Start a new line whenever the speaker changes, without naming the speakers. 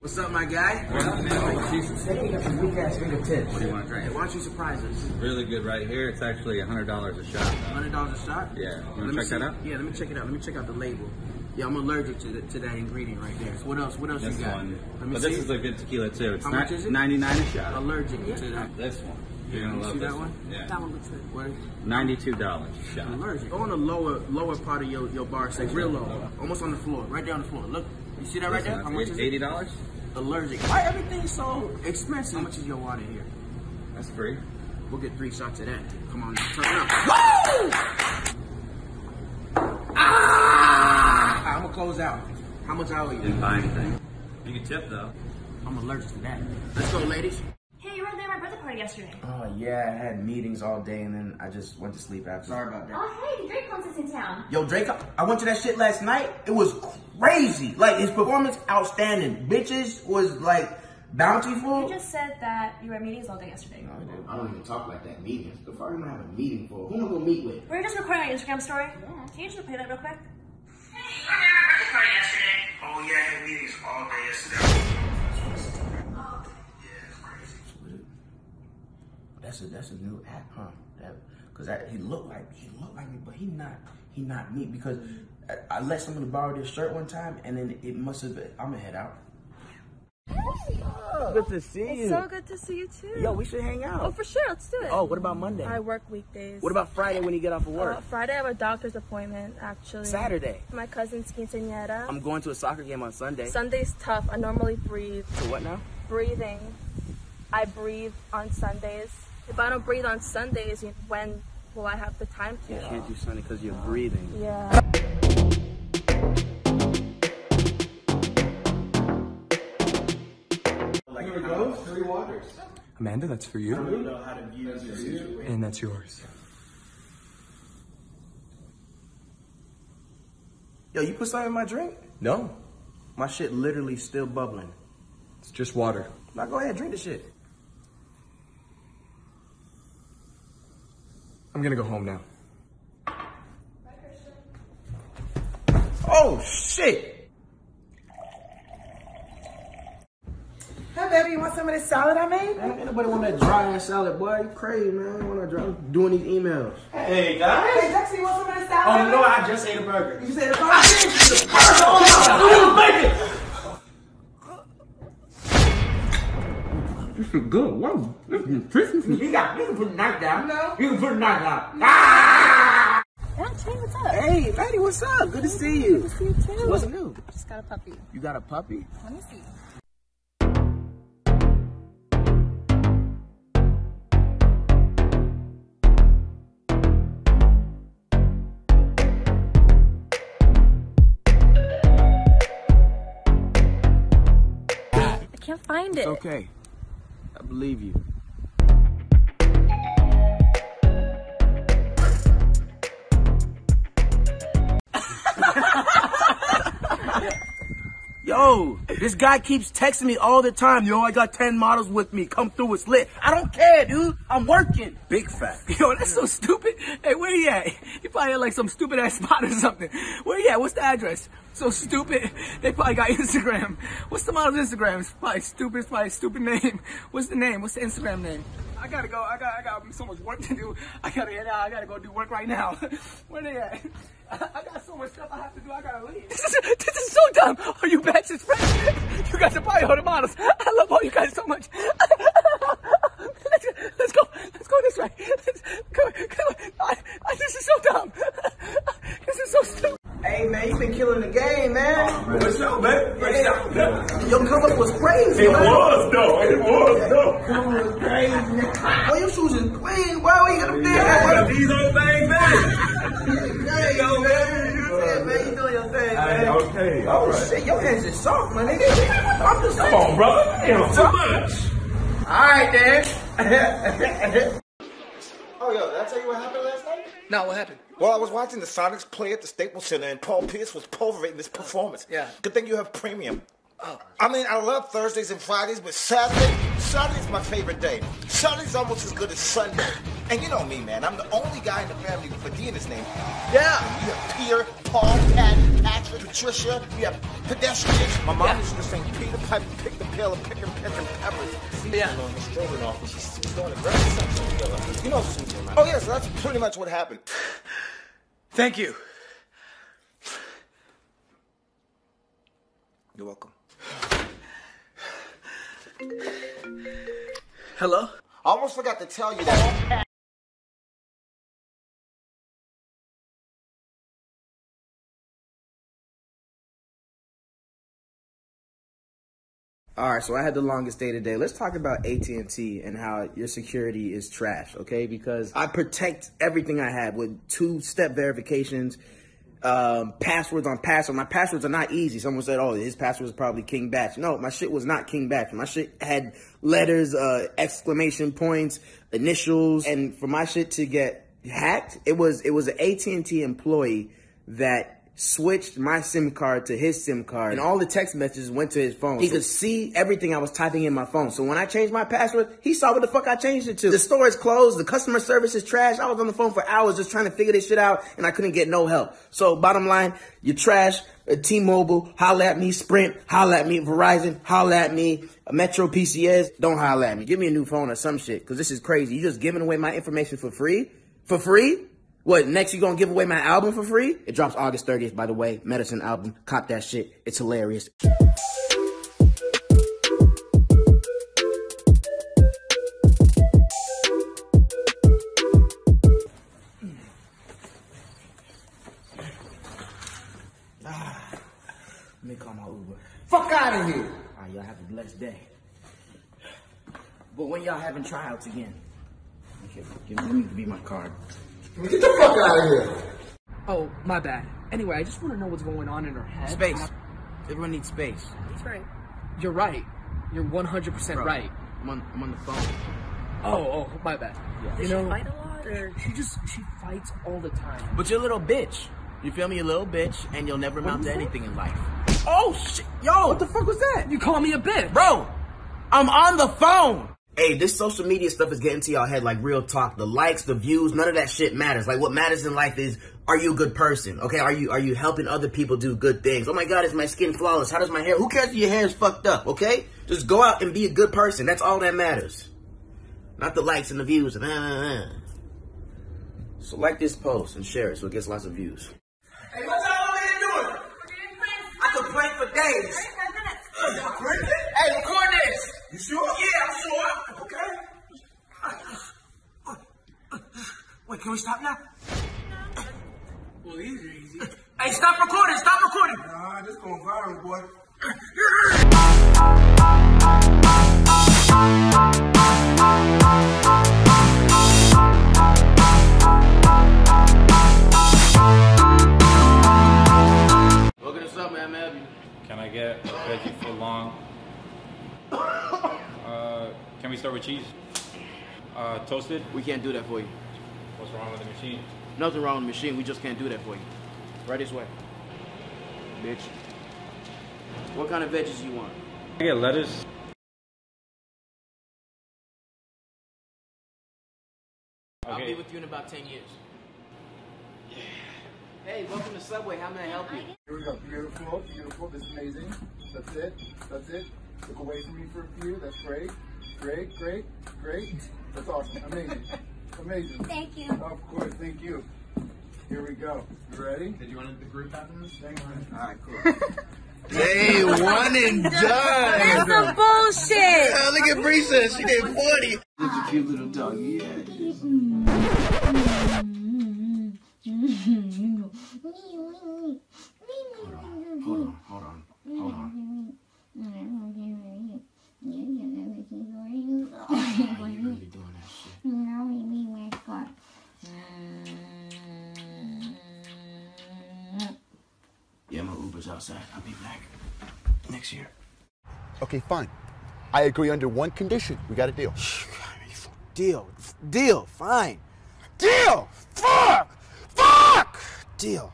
What's up, my guy?
What's up, man? Jesus.
Say you got some weak ass fingertips.
What do you want to
Hey,
drink?
why don't you surprise us?
Really good right here. It's actually $100 a shot.
Hundred dollars a shot.
Yeah. You
Let
wanna
me
check
see-
that out?
Yeah, let me check it out. Let me check out the label. Yeah, I'm allergic to, the, to that ingredient right there. So what else? What else
This
you got?
one.
Let me
But
see.
this is a good tequila too. It's
How
not
much is it?
99 a shot.
allergic to that.
This one. You're gonna
You
love
see
this
that one?
Yeah.
That one looks good.
What?
$92 a shot.
Allergic. Go on the lower lower part of your, your bar, say real low, almost on the floor, right down the floor. Look, you see that right there? How much is it?
$80?
Allergic. Why everything's so expensive? How much is your water here?
That's free.
We'll get three shots of that. Come on now, turn it up. Woo! Ah! I'm gonna close out. How much I owe you?
Didn't buy anything. You can tip though.
I'm allergic to that. Let's go, ladies.
Hey, you were there at my birthday party yesterday.
Oh yeah, I had meetings all day and then I just went to sleep after. Sorry about that.
Oh, hey, the Drake concert's in town.
Yo, Drake, I went to that shit last night. It was crazy. Like his performance, outstanding. Bitches was like bountiful.
You just said that you were at meetings all day yesterday.
No, I didn't. I don't even talk like that. Meetings. The fuck am I having a meeting for? Who am I gonna meet with?
We were just recording our Instagram story. Yeah. Can you just replay that real quick? Hey, I just cried yesterday.
Oh yeah, I had meetings all day yesterday. Yeah, it's crazy.
That's a that's a new app, huh? That because that he looked like he looked like me, but he not he not me because I, I let somebody borrow this shirt one time and then it must have. been I'm gonna head out. Good to see
It's so good to see you too.
Yo, we should hang out.
oh, for sure. Let's do it.
Oh, what about Monday?
I work weekdays.
What about Friday when you get off of work?
Uh, Friday? I have a doctor's appointment actually.
Saturday.
My cousin's quinceañera.
I'm going to a soccer game on Sunday.
Sunday's tough. I normally breathe.
So what now?
Breathing. I breathe on Sundays. If I don't breathe on Sundays, when will I have the time to?
You can't do Sunday because you're breathing.
Yeah.
Amanda, that's for you. And that's yours.
Yo, you put something in my drink?
No,
My shit literally still bubbling.
it's just water.
Now go ahead, drink the shit.
I'm gonna go home now.
Oh shit!
Baby, you want some of this salad I made?
Man, ain't nobody want that dry ass salad, boy. You crazy, man. I want to dry doing these emails.
Hey
Hey,
guys.
Jackson, you want some of this salad?
Oh no, I just ate a burger.
You said oh, the
This is good. Whoa. This is Christmas.
You got you can put a knife down.
No.
You can put a knife down.
Yeah, Trey, what's up?
Hey, Maddie, what's up? Good to see you.
Good to see you too.
What's new?
Just got a puppy.
You got a puppy?
Let me see. Find it.
It's okay. I believe you. Yo, this guy keeps texting me all the time. Yo, I got 10 models with me. Come through, it's lit. I don't care, dude. I'm working.
Big fat.
Yo, that's so stupid. Hey, where he at? He probably at like some stupid ass spot or something. Where he at? What's the address? So stupid. They probably got Instagram. What's the model's Instagram? It's probably stupid. It's probably stupid name. What's the name? What's the Instagram name? I gotta go. I got. I got so much work to do. I gotta get out. I gotta go do work right now. Where they at? I I got so much stuff I have to do. I gotta leave. This is, this is so dumb. Are you Bax's friends? You guys are probably all the models. I love all you guys so much. let's, let's go. Let's go this way. Let's go. go. I, I, this is so dumb. This is so stupid. Hey man, you been killing the game, man.
What's up, man? What's up, man?
Your come up was crazy.
It
man.
was though. It was though.
Come was crazy. man. Boy, your shoes is clean. Why we got them there?
Hey, These old things, man.
There you go, man. Yeah, man, you doing your thing,
Hey,
man.
okay, all
Oh
right.
shit, your hands is soft, my nigga. I'm just
Come on, brother. You know, too much.
All right, then.
Oh, yo, did I tell you what happened last night?
no, what happened?
Well, I was watching the Sonics play at the Staples Center, and Paul Pierce was pulverating this performance.
Yeah.
Good thing you have premium. Oh. I mean, I love Thursdays and Fridays, but Saturday, Saturday's my favorite day. Saturday's almost as good as Sunday. And you know me, man. I'm the only guy in the family with a D in his name.
Yeah.
You have Peter, Paul, Pat, Pat, Patrick, Patricia, you have pedestrians. My mom used to sing Peter Piper, pick the pill and pick and pick and peppers.
Yeah.
On the strolling office, she's she's doing a very sexual killer. You know. Oh, yeah, so that's pretty much what happened.
Thank you.
You're welcome.
Hello?
I almost forgot to tell you that.
All right, so I had the longest day today. Let's talk about AT&T and how your security is trash, okay? Because I protect everything I have with two-step verifications, um, passwords on password. My passwords are not easy. Someone said, "Oh, his password is probably King Bach." No, my shit was not King Bach. My shit had letters, uh, exclamation points, initials, and for my shit to get hacked, it was it was an AT&T employee that switched my SIM card to his SIM card, and all the text messages went to his phone. He could see everything I was typing in my phone. So when I changed my password, he saw what the fuck I changed it to. The store is closed. The customer service is trash. I was on the phone for hours just trying to figure this shit out, and I couldn't get no help. So bottom line, you're trash. Uh, T-Mobile, holla at me. Sprint, holla at me. Verizon, holla at me. Uh, Metro PCS, don't holla at me. Give me a new phone or some shit, because this is crazy. You just giving away my information for free? For free? What, next you gonna give away my album for free? It drops August 30th, by the way. Medicine album. Cop that shit. It's hilarious. Ah, Let me call my Uber.
Fuck out of here.
All right, y'all have a blessed day. But when y'all having tryouts again? Okay, give me, give me my card.
Get the fuck out of here.
Oh, my bad. Anyway, I just want to know what's going on in her head.
Space. Everyone needs space.
That's right.
You're right. You're 100%
Bro,
right.
I'm on, I'm on the phone.
Oh, oh, my bad.
Does
You
she
know,
fight a lot, or
she just, she fights all the time.
But you're a little bitch. You feel me? A little bitch, and you'll never amount to anything in life. Oh shit, yo! What the fuck was that,
You call me a bitch.
bro? I'm on the phone. Hey, this social media stuff is getting to y'all head like real talk. The likes, the views, none of that shit matters. Like what matters in life is, are you a good person? Okay, are you are you helping other people do good things? Oh my god, is my skin flawless? How does my hair? Who cares if your hair is fucked up? Okay, just go out and be a good person. That's all that matters. Not the likes and the views and uh, uh, uh. So like this post and share it so it gets lots of views.
Hey, what y'all over here doing? I could plank for days. Hey, record this. You sure? Yeah, I'm sure. Wait, can we stop now?
Well, these are easy.
Hey, stop recording. Stop recording.
Nah, this going viral, boy.
Welcome to Sub, man. Man,
Can I get a veggie foot long? Uh, can we start with cheese? Uh, toasted?
we can't do that for you.
What's wrong with the machine?
Nothing wrong with the machine. We just can't do that for you. Right this way. Bitch. What kind of veggies you want?
I get lettuce?
I'll be with you in about 10 years. Yeah. Hey, welcome to Subway. How may I help you?
Here we go. Beautiful, beautiful. This is amazing. That's it. That's it. Look away from me for a few. That's great. Great, great, great. That's awesome. Amazing. Amazing.
Thank you.
Of course. Thank you. Here we go. You ready? Did you want the group after this? Hang on.
All right, cool.
Hey, one and done.
That's some bullshit.
Oh, look at Brisa. She did 40.
Such a cute little dog. Yeah. Hold on, hold on, hold on. Why are you really doing that shit? Yeah, my Uber's outside. I'll be back next year.
Okay, fine. I agree under one condition. We got a deal.
Deal. Deal. Fine.
Deal! Fuck! Fuck!
Deal.